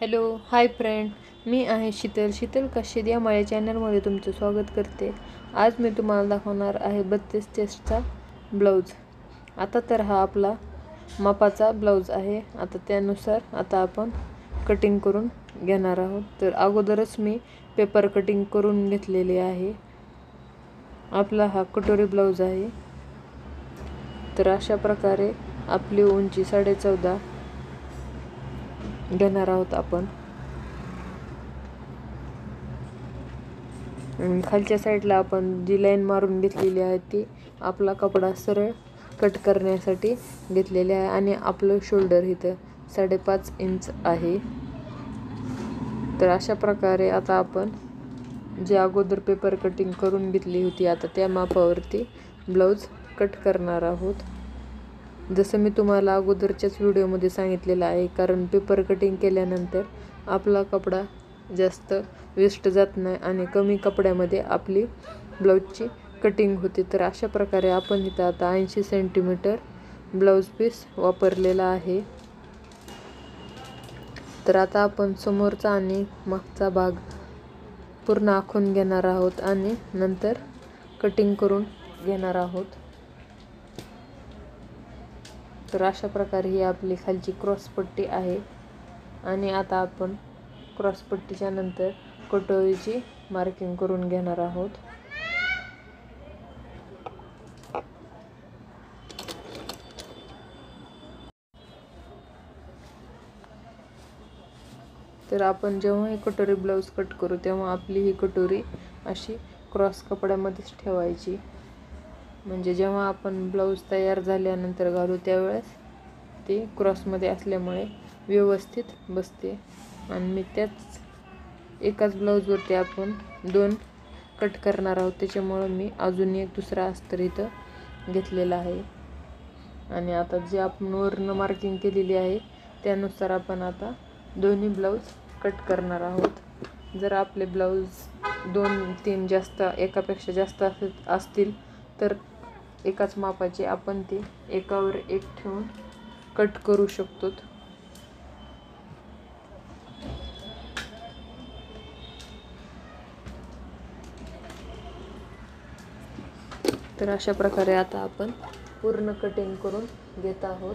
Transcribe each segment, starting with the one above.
Hello hi friend. मी आहे शीतल. शीतल कश्यप या माझ्या चॅनलमध्ये तुमचं स्वागत करते. आज मी तुम्हाला दाखवणार आहे बत्तीस चेस्टचा ब्लाऊज. आता तर हा आपला मापाचा ब्लाऊज आहे. आता त्यानुसार आता आपण कटिंग करून घेणार आहोत. तर अगोदरच मी पेपर कटिंग करून घेतलेले आहे. आपला हा कटोरी ब्लाऊज आहे. तर अशा प्रकारे आपली उंची साडेचौदा घेणार आहोत आपण. खालच्या साईडला आपण जी लाईन मारून घेतलेली आहे ती आपला कपडा सरळ कट करण्यासाठी घेतलेली आहे आणि आपलं शोल्डर इथं साडेपाच इंच आहे. तर अशा प्रकारे आता आपण जे अगोदर पेपर कटिंग करून घेतली होती आता त्या मापावरती ब्लाऊज कट करणार आहोत. जसं मी तुम्हाला अगोदरच्याच व्हिडिओमध्ये सांगितलेलं आहे कारण पेपर कटिंग केल्यानंतर आपला कपडा जास्त वेस्ट जात नाही आणि कमी कपड्यामध्ये आपली ब्लाऊजची कटिंग होते. तर अशा प्रकारे आपण इथं आता ऐंशी सेंटीमीटर ब्लाऊज पीस वापरलेला आहे. तर आता आपण समोरचा आणि मागचा भाग पूर्ण आखून घेणार आहोत आणि नंतर कटिंग करून घेणार आहोत. तर अशा प्रकारे ही आपली खालची क्रॉसपट्टी आहे. आणि आता आपण क्रॉसपट्टीच्या नंतर कटोरीची मार्किंग करून घेणार आहोत. तर आपण जेव्हा ही कटोरी ब्लाऊज कट करू तेव्हा आपली ही कटोरी अशी क्रॉस कपड्यामध्येच ठेवायची. म्हणजे जेव्हा आपण ब्लाऊज तयार झाल्यानंतर घालू त्यावेळेस ते क्रॉसमध्ये असल्यामुळे व्यवस्थित बसते. आणि मी त्याच एकाच ब्लाऊजवरती आपण दोन कट करणार आहोत. त्याच्यामुळं मी अजून एक दुसरा अस्तर इथं घेतलेला आहे. आणि आता जे आपण वरनं मार्किंग केलेली आहे त्यानुसार आपण आता दोन्ही ब्लाऊज कट करणार आहोत. जर आपले ब्लाऊज दोन तीन जास्त एकापेक्षा जास्त असतील तर एकाच मापाचे आपण ते एकावर एक ठेवून कट करू शकतो. तर अशा प्रकारे आता आपण पूर्ण कटिंग करून घेत आहोत.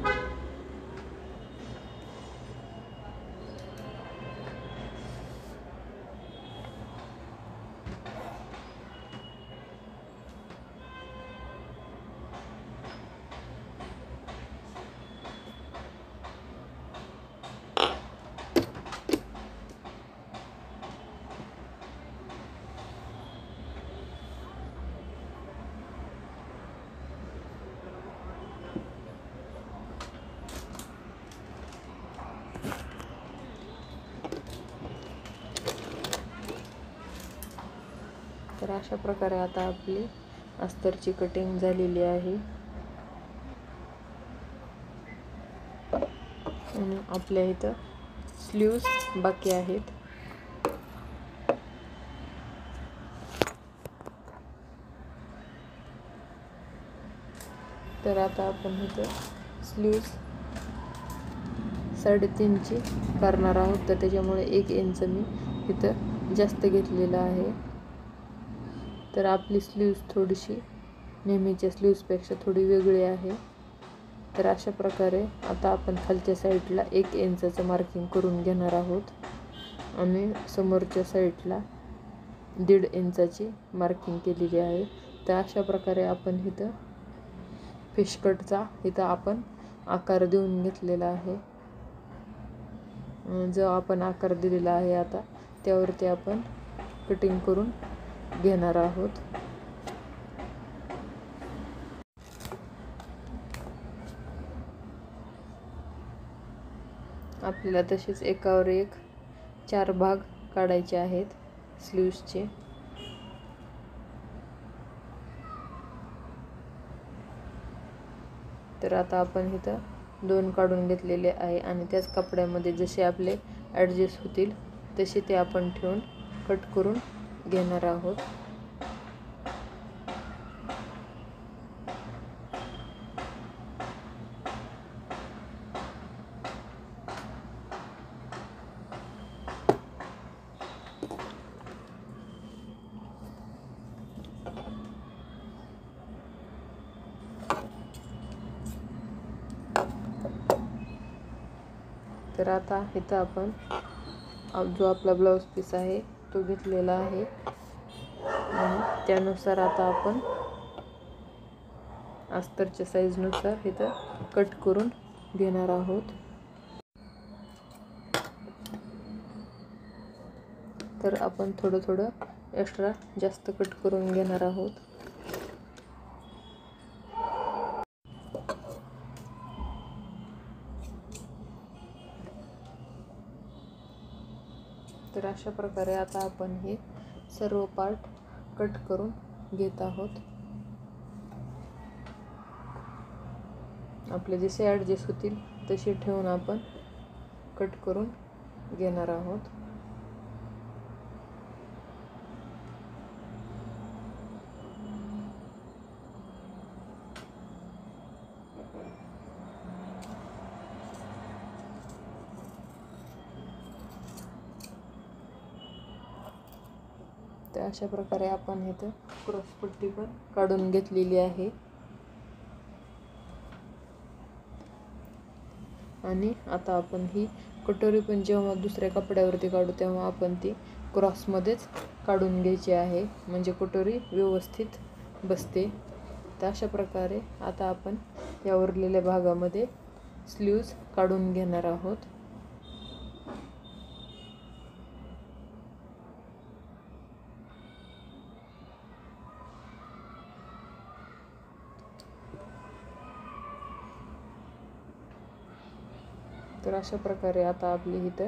अशा प्रकारे आता आपली अस्तरची कटिंग झालेली आहे. आणि आपल्या इथं स्लीव्स बाकी आहेत. तर आता आपण इथं स्लीव्स साडेतीनची करणार आहोत. तर त्याच्यामुळे एक इंच मी इथं जास्त घेतलेलं आहे. तर आपली स्लीव्स थोडीशी नेहमीच्या स्लीव्सपेक्षा थोडी वेगळी आहे. तर अशा प्रकारे आता आपण खालच्या साईडला एक इंचाचं मार्किंग करून घेणार आहोत. आणि समोरच्या साईडला दीड इंचाची मार्किंग केलेली आहे. तर अशा प्रकारे आपण इथं फिशकटचा इथं आपण आकार देऊन घेतलेला आहे. जो आपण आकार दिलेला आहे आता त्यावरती आपण कटिंग करून घेणार आहोत. आपल्याला तसेच एकावर एक चार भाग काढायचे आहेत स्लीव्सचे तर आता आपण इथं दोन काढून घेतलेले आहे आणि त्याच कपड्यामध्ये जसे आपले ॲडजस्ट होतील तसे ते आपण ठेवून कट करून घेणार आहोत. तर आता इथं आपण जो आपला ब्लाऊज पीस आहे तो घेतलेला आहे. आणि त्यानुसार आता आपण अस्तरच्या साईजनुसार इथं कट करून घेणार आहोत. तर आपण थोडं थोडं एक्स्ट्रा जास्त कट करून घेणार आहोत. अशा प्रकारे आता आपण हे सर्व पार्ट कट करून घेत आहोत. आपले जसे ॲडजस्ट होतील तसे ठेवून आपण कट करून घेणार आहोत तर अशा प्रकारे आपण इथं क्रॉसपट्टी पण काढून घेतलेली आहे. आणि आता आपण ही कटोरी पण जेव्हा दुसऱ्या कपड्यावरती काढू तेव्हा आपण ती क्रॉसमध्येच काढून घ्यायची आहे. म्हणजे कटोरी व्यवस्थित बसते. तर अशा प्रकारे आता आपण या उरलेल्या भागामध्ये स्लीव्ज काढून घेणार आहोत. तर अशा प्रकारे आता आपली इथं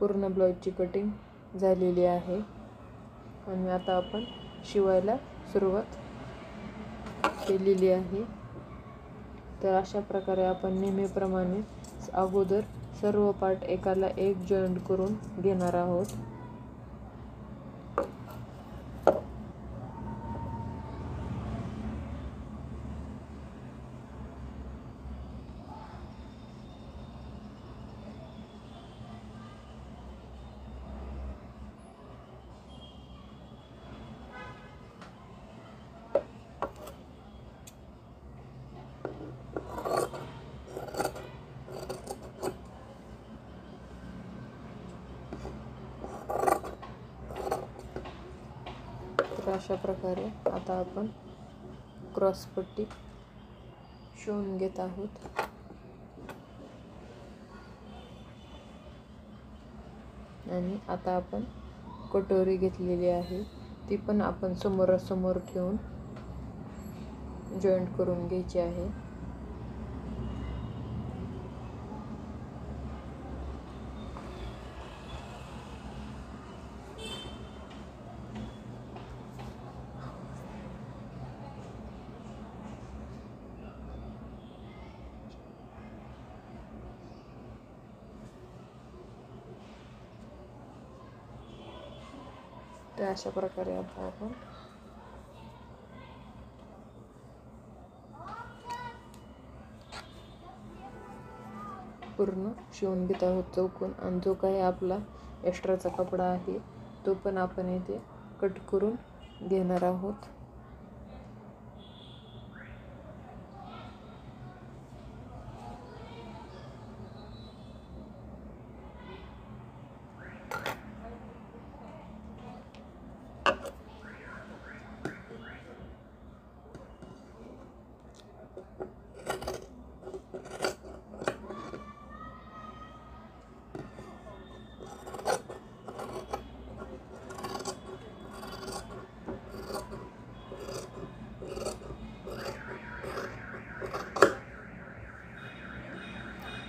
पूर्ण ब्लाऊजची कटिंग झालेली आहे. आणि आता आपण शिवायला सुरुवात केलेली आहे. तर अशा प्रकारे आपण नेहमीप्रमाणे अगोदर सर्व पार्ट एकाला एक जॉईंट करून घेणार आहोत. तर अशा प्रकारे आता आपण क्रॉसपट्टी शिवून घेत आहोत. आणि आता आपण कटोरी घेतलेली आहे. ती पण आपण समोरासमोर ठेवून जॉईंट करून घ्यायची आहे तर अशा प्रकारे आता आपण पूर्ण शिवून घेत आहोत चौकून. आणि जो काही आपला एक्स्ट्राचा कपडा आहे तो पण आपण इथे कट करून घेणार आहोत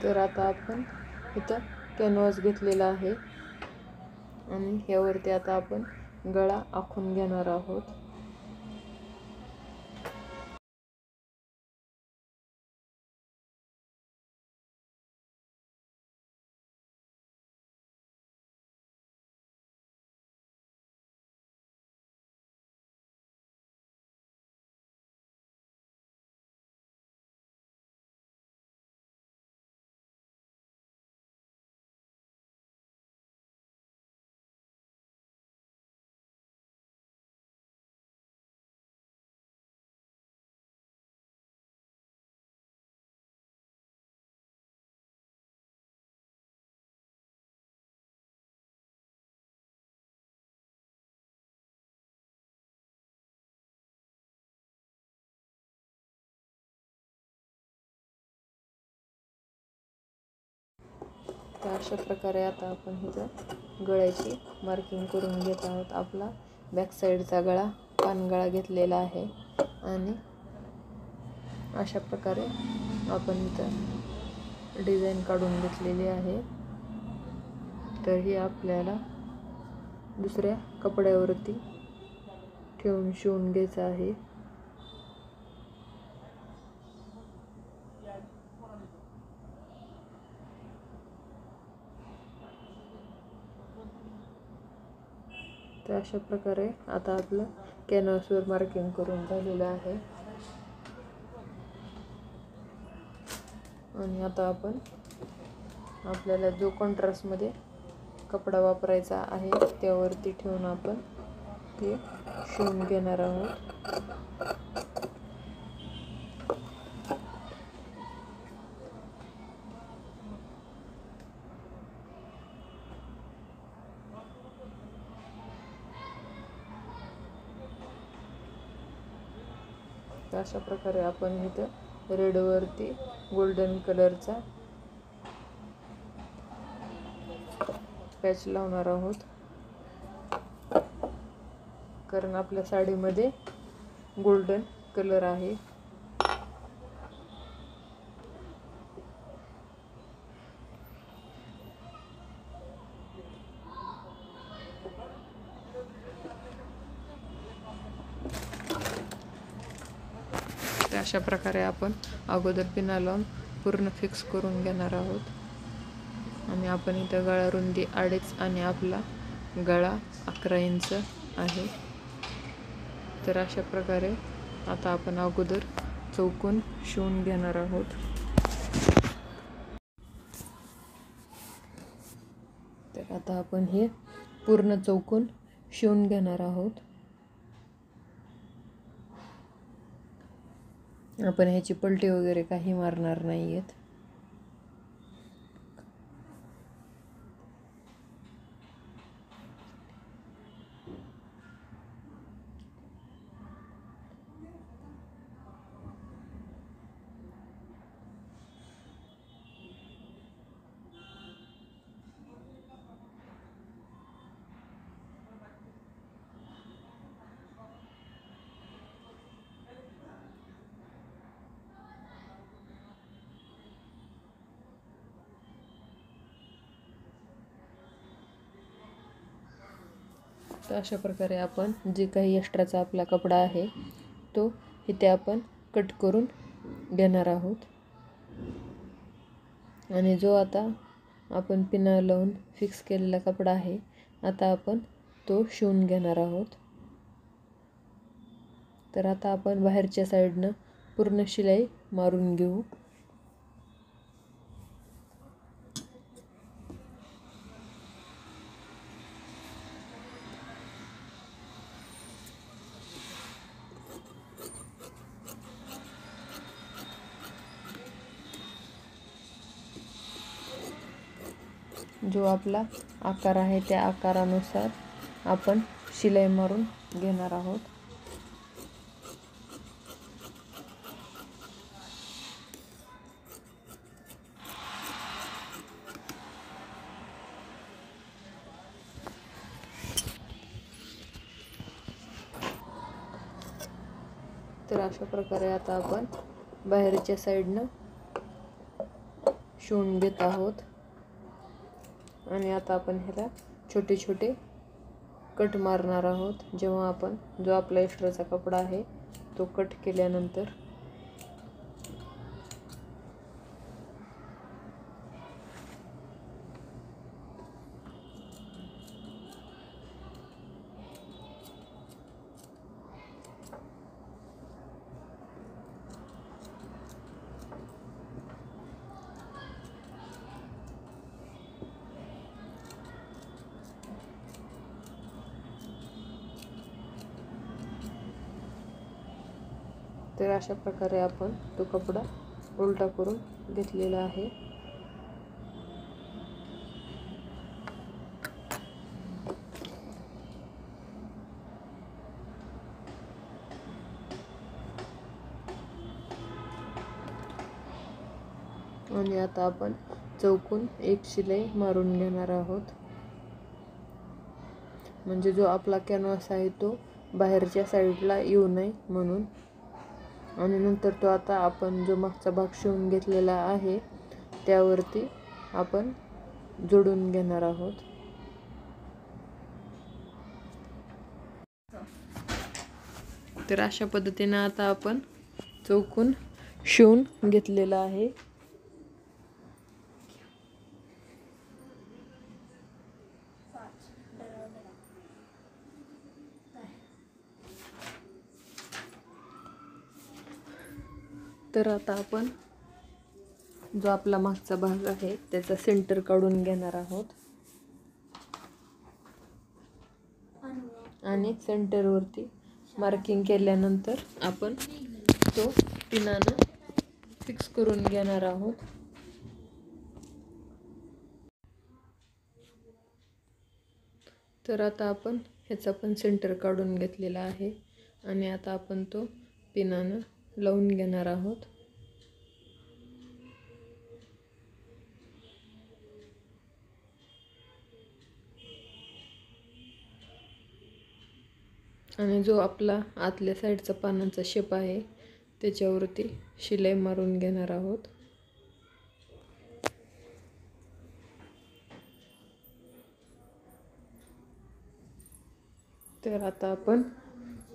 तर आता आपण इथं कॅनव्हास घेतलेला आहे. आणि ह्यावरती आता आपण गळा आखून घेणार आहोत. तर अशा प्रकारे आता आपण इथं गळ्याची मार्किंग करून घेत आहोत. आपला बॅक साईडचा गळा पानगळा घेतलेला आहे. आणि अशा प्रकारे आपण इथं डिझाईन काढून घेतलेली आहे. तर ही आपल्याला दुसऱ्या कपड्यावरती ठेवून शिवून घ्यायचं आहे. तर अशा प्रकारे आता आपलं कॅनव्हासवर मार्किंग करून झालेलं आहे. आणि आता आपण आपल्याला जो कॉन्ट्रास्टमध्ये कपडा वापरायचा आहे त्यावरती ठेवून आपण ते शिवून घेणार आहोत. अशा प्रकारे आपण इथं रेडवरती गोल्डन कलरचा पॅच लावणार आहोत. कारण आपल्या साडीमध्ये गोल्डन कलर आहे तर अशा प्रकारे आपण अगोदर पिना लावून पूर्ण फिक्स करून घेणार आहोत. आणि आपण इथं गळा रुंदी अडीच आणि आपला गळा अकरा इंच आहे. तर अशा प्रकारे आता आपण अगोदर चौकून शिवून घेणार आहोत. तर आता आपण हे पूर्ण चौकून शिवून घेणार आहोत. आपण ह्याची पलटी वगैरे काही मारणार नाही आहेत तर अशा प्रकारे आपण जे काही एक्स्ट्राचा आपला कपडा आहे तो इथे आपण कट करून घेणार आहोत. आणि जो आता आपण पिना लावून फिक्स केलेला कपडा आहे आता आपण तो शिवून घेणार आहोत. तर आता आपण बाहेरच्या साईडनं पूर्ण शिलाई मारून घेऊ. जो आपला आकार आहे त्या आकारानुसार आपण शिलाई मारून घेणार आहोत. तर अशा प्रकारे आता आपण बाहेरच्या साईडनं शिवून घेत आहोत. आणि आता आपण ह्याला छोटे छोटे कट मारणार आहोत. जेव्हा आपण जो आपला एक्स्ट्राचा कपडा आहे तो कट केल्यानंतर तर अशा प्रकारे आपण तो कपडा उलटा करून घेतलेला आहे. आणि आता आपण चौकून एक शिलाई मारून घेणार आहोत. म्हणजे जो आपला कॅनव्हास आहे तो बाहेरच्या साईडला येऊ नये म्हणून. आणि नंतर तो आता आपण जो मागचा भाग शिवून घेतलेला आहे त्यावरती आपण जोडून घेणार आहोत. तर अशा पद्धतीनं आता आपण चौकून शिवून घेतलेला आहे. तर आता आपण जो आपला मागचा भाग आहे त्याचा सेंटर काढून घेणार आहोत. आणि सेंटरवरती मार्किंग केल्यानंतर आपण तो पिनानं फिक्स करून घेणार आहोत. तर आता आपण ह्याचा पण सेंटर काढून घेतलेला आहे. आणि आता आपण तो पिनानं लावून घेणार आहोत. आणि जो आपला आतल्या साईडचा पानांचा शेप आहे त्याच्यावरती शिलाई मारून घेणार आहोत. तर आता आपण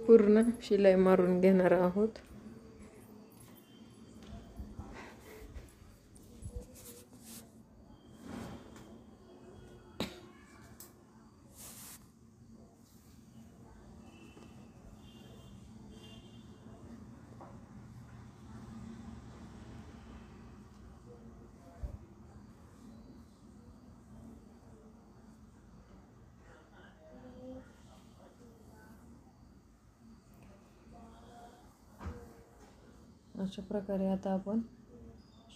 पूर्ण शिलाई मारून घेणार आहोत. अशा प्रकारे आता आपण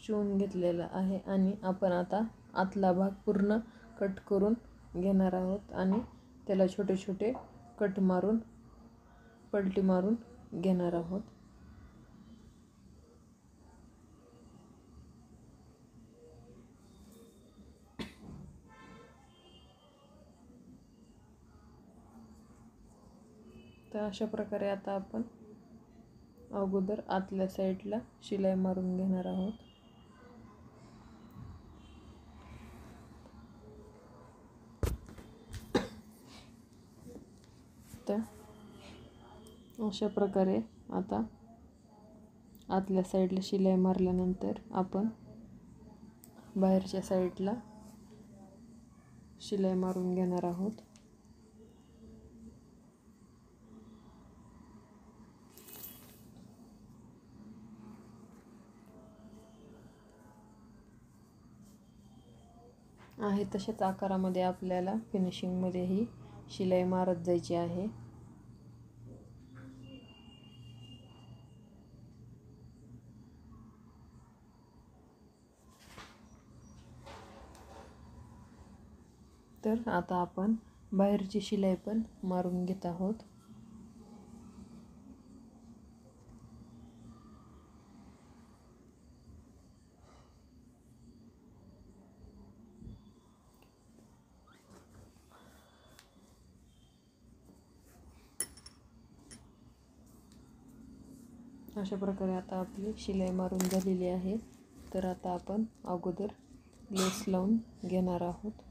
शिवून घेतलेला आहे आणि आपण आता आतला भाग पूर्ण कट करून घेणार आहोत आणि त्याला छोटे छोटे कट मारून पलटी मारून घेणार आहोत. तर अशा प्रकारे आता आपण अगोदर आतल्या साईडला शिलाई मारून घेणार आहोत. तर अशा प्रकारे आता आतल्या साईडला शिलाई मारल्यानंतर आपण बाहेरच्या साईडला शिलाई मारून घेणार आहोत. आहे तशाच आकारामध्ये आपल्याला फिनिशिंगमध्येही शिलाई मारत जायची आहे. तर आता आपण बाहेरची शिलाई पण मारून घेत आहोत. अशा प्रकारे आता आपली शिलाई मारून झालेली आहे. तर आता आपण अगोदर लेस लावून घेणार आहोत.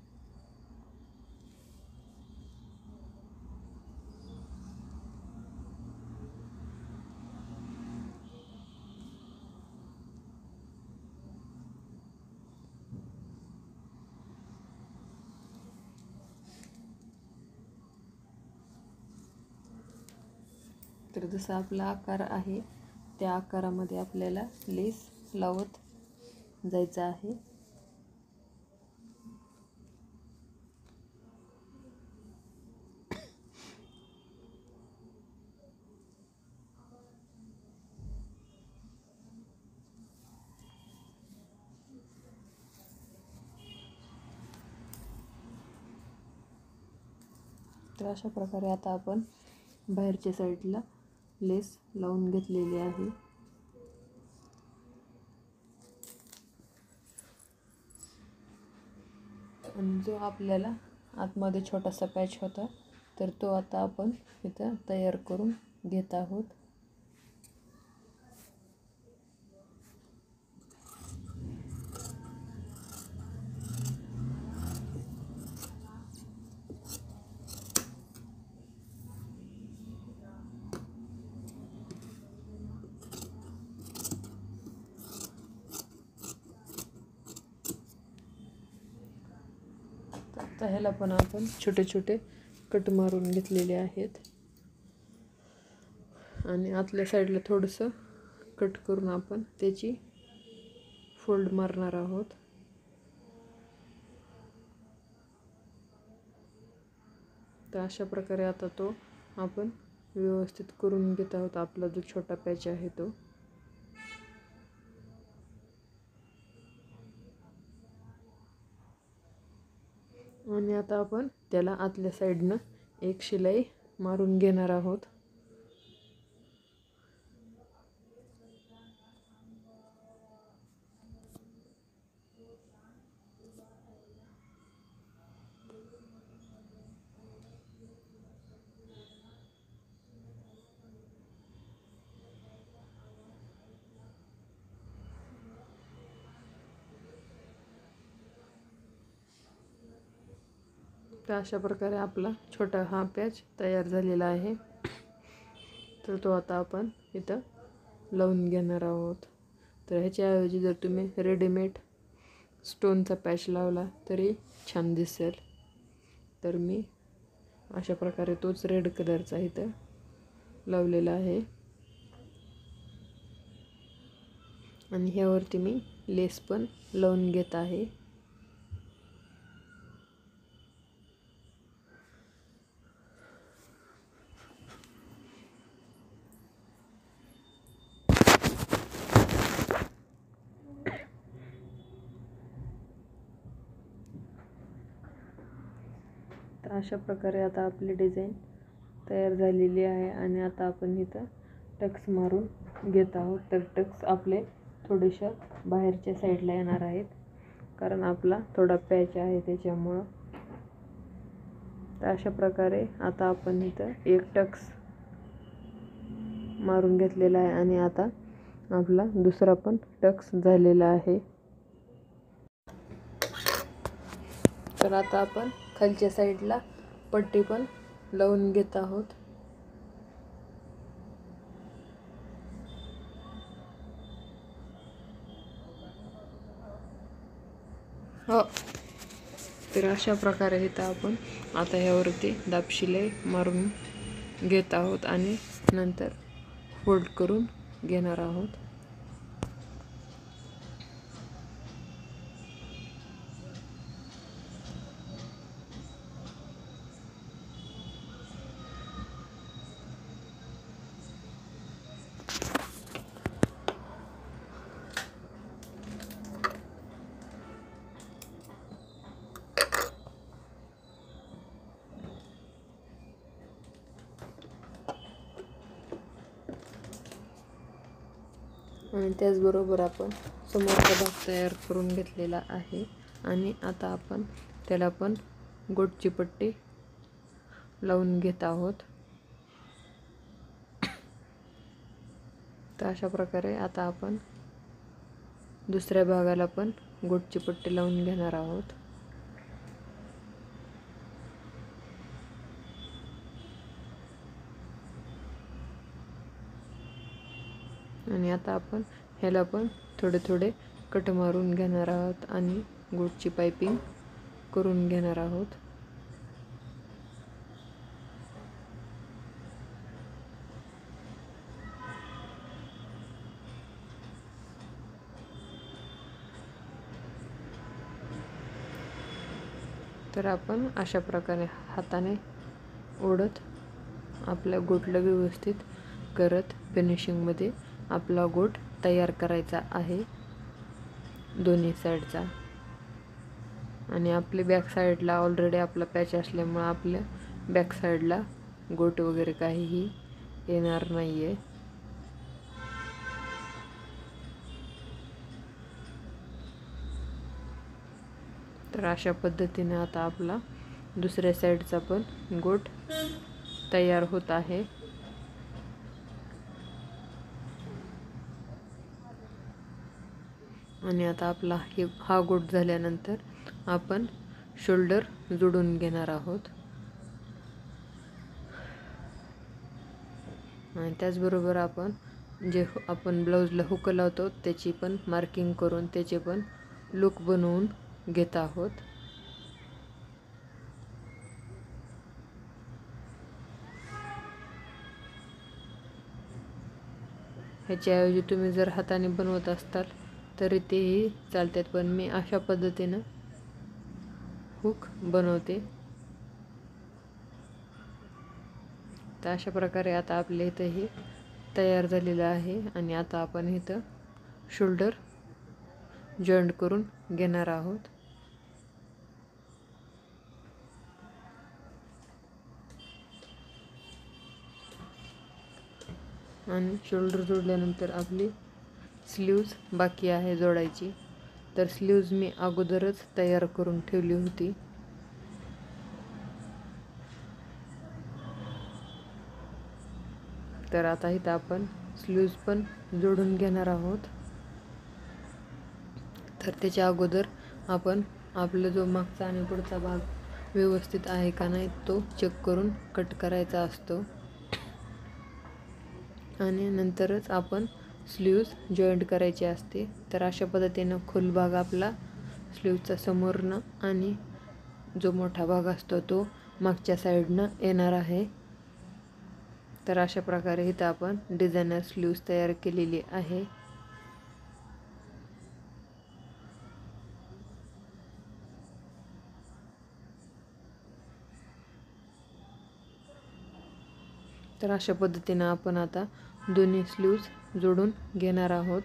तर जसा आपला आकार आहे त्या आकारामध्ये आपल्याला लेस लावत जायचं आहे. तर अशा प्रकारे आता आपण बाहेरच्या साईडला लेस लावून घेतलेली आहे. आणि जो आपल्याला आतमध्ये छोटासा पॅच होता तर तो आता आपण इथं तयार करून घेत आहोत आता ह्याला पण आपण छोटे छोटे कट मारून घेतलेले आहेत. आणि आतल्या साईडला थोडंसं कट करून आपण त्याची फोल्ड मारणार आहोत. तर अशा प्रकारे आता तो आपण व्यवस्थित करून घेत आहोत. आपला जो छोटा पॅच आहे तो. आणि आता आपण त्याला आतल्या साईडनं एक शिलाई मारून घेणार आहोत. तर अशा प्रकारे आपला छोटा हा पॅच तयार झालेला आहे. तर तो आता आपण इथं लावून घेणार आहोत. तर ह्याच्याऐवजी जर तुम्ही रेडीमेड स्टोनचा पॅच लावला तरी छान दिसेल. तर मी अशा प्रकारे तोच रेड कलरचा इथं लावलेला आहे. आणि ह्यावरती मी लेस पण लावून घेत आहे. अशा प्रकारे आता आपली डिझाईन तयार झालेली आहे आणि आता आपण इथं टक्स मारून घेत आहोत. तर टक्स आपले थोडेशा बाहेरच्या साईडला येणार आहेत. कारण आपला थोडा पॅच आहे त्याच्यामुळं. तर अशा प्रकारे आता आपण इथं एक टक्स मारून घेतलेला आहे आणि आता आपला दुसरा पण टक्स झालेला आहे. तर आता आपण खालच्या साईडला पट्टी पण लावून घेत आहोत. हो. तर अशा प्रकारे इथं आपण आता ह्यावरती दाबशिलाई मारून घेत आहोत आणि नंतर फोल्ड करून घेणार आहोत. त्याचबरोबर आपण समोरचा भाग तयार करून घेतलेला आहे आणि आता आपण त्याला पण गोटची पट्टी लावून घेत आहोत. तर अशा प्रकारे आता आपण दुसऱ्या भागाला पण गोटची पट्टी लावून घेणार आहोत. आणि आता आपण ह्याला पण थोडे थोडे कट मारून घेणार आहोत आणि गोटची पायपिंग करून घेणार आहोत. तर आपण अशा प्रकारे हाताने ओढत आपल्या गोटला व्यवस्थित करत फिनिशिंगमध्ये आपला गोट तयार करायचा आहे. दोन्ही साईडचा. आणि आपली बॅक साईडला ऑलरेडी आपला पॅच असल्यामुळं आपल्या बॅक साईडला गोट वगैरे काहीही येणार नाही आहे तर अशा पद्धतीने आता आपला दुसऱ्या साईडचा पण गोट तयार होत आहे. आणि आता आपला हे हा गोट झाल्यानंतर आपण शोल्डर जोडून घेणार आहोत. आणि त्याचबरोबर आपण जे हो- आपण ब्लाऊजला हुक लावतो त्याची पण मार्किंग करून त्याचे पण लुक बनवून घेत आहोत. ह्याच्याऐवजी तुम्ही जर हाताने बनवत असताल तरी तेही चालतात पण मी अशा पद्धतीनं हुक बनवते. तर अशा प्रकारे आता आपल्या इथं हे तयार झालेलं आहे आणि आता आपण इथं शोल्डर जॉईंट करून घेणार आहोत. आणि शोल्डर जोडल्यानंतर आपली स्लीव्ज बाकी आहे जोडायची. तर स्लीव्ज मी अगोदरच तयार करून ठेवली होती. तर आता इथं आपण स्लीव्ज पण जोडून घेणार आहोत. तर त्याच्या अगोदर आपण आपला जो मागचा आणि पुढचा भाग व्यवस्थित आहे का नाही तो चेक करून कट करायचा असतो. आणि नंतरच आपण स्लीव्ज जॉईंट करायचे असते तर अशा पद्धतीनं खोल भाग आपला स्लीवचा समोरनं आणि जो मोठा भाग असतो तो मागच्या साईडनं येणार आहे. तर अशा प्रकारे इथं आपण डिझायनर स्लीव्ज तयार केलेली आहे. तर अशा पद्धतीनं आपण आता दोन्ही स्लीव्ज जोडून घेणार आहोत.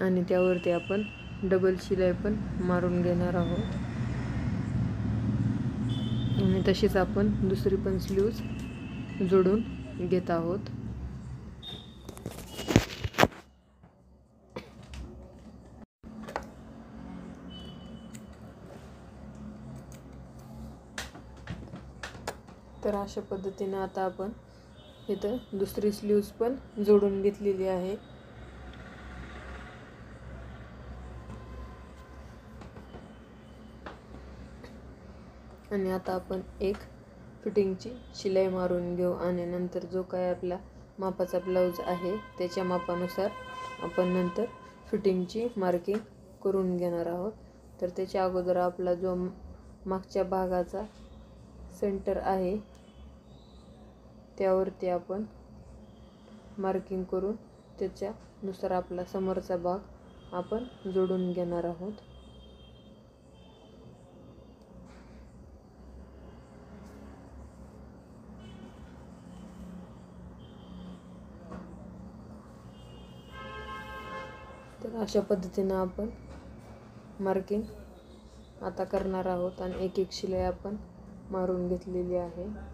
आणि त्यावरती आपण डबल शिलाई पण मारून घेणार आहोत. आणि तशीच आपण दुसरी पण स्लीव्ज जोडून घेत आहोत. तर अशा पद्धतीने आता आपण इथं दुसरी स्लीव्ज पण जोडून घेतलेली आहे. आणि आता आपण एक फिटिंगची शिलाई मारून घेऊ आणि नंतर जो काय आपला मापाचा ब्लाऊज आहे त्याच्या मापानुसार आपण नंतर फिटिंगची मार्किंग करून घेणार आहोत. तर त्याच्या अगोदर आपला जो मागच्या भागाचा सेंटर आहे त्यावरती आपण मार्किंग करून त्याच्यानुसार आपला समोरचा भाग आपण जोडून घेणार आहोत. तर अशा पद्धतीनं आपण मार्किंग आता करणार आहोत आणि एक एक शिलाई आपण मारून घेतलेली आहे.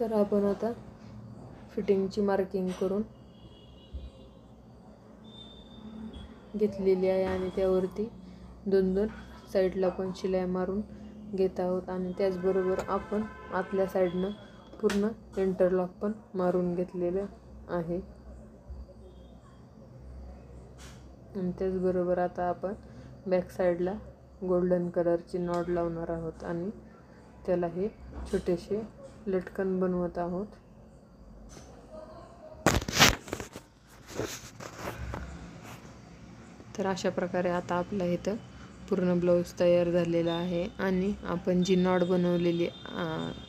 तर आपण आता फिटिंगची मार्किंग करून घेतलेली आहे आणि त्यावरती दोन दोन साईडला पण शिलाई मारून घेत आहोत. आणि त्याचबरोबर आपण आतल्या साईडनं पूर्ण इंटरलॉक पण मारून घेतलेलं आहे. आणि त्याचबरोबर आता आपण बॅक साईडला गोल्डन कलरची नॉड लावणार आहोत आणि त्याला हे छोटेसे लटकन बनवत आहोत. तर अशा प्रकारे आता आपला इथं पूर्ण ब्लाऊज तयार झालेला आहे आणि आपण जी नॉड बनवलेली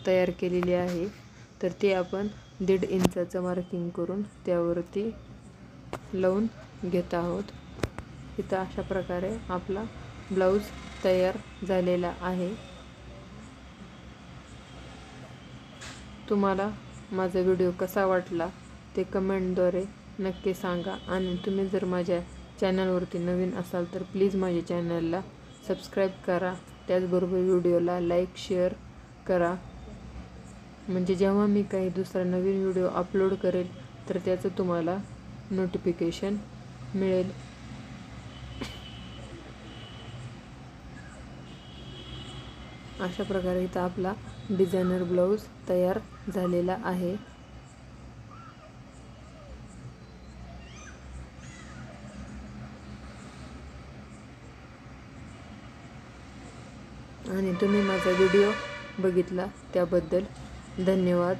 तयार केलेली आहे तर ते आपण दीड इंचाचं मार्किंग करून त्यावरती लावून घेत आहोत. इथं अशा प्रकारे आपला ब्लाऊज तयार झालेला आहे. तुम्हाला माझा व्हिडिओ कसा वाटला ते कमेंटद्वारे नक्की सांगा. आणि तुम्ही जर माझ्या चॅनलवरती नवीन असाल तर प्लीज माझ्या चॅनलला सबस्क्राईब करा. त्याचबरोबर व्हिडिओला लाईक शेअर करा. म्हणजे जेव्हा मी काही दुसरा नवीन व्हिडिओ अपलोड करेल तर त्याचं तुम्हाला नोटिफिकेशन मिळेल. अशा प्रकारे इथं आपला डिझायनर ब्लाऊज तयार झालेला आहे. आणि तुम्ही माझा व्हिडिओ बघितला त्याबद्दल धन्यवाद.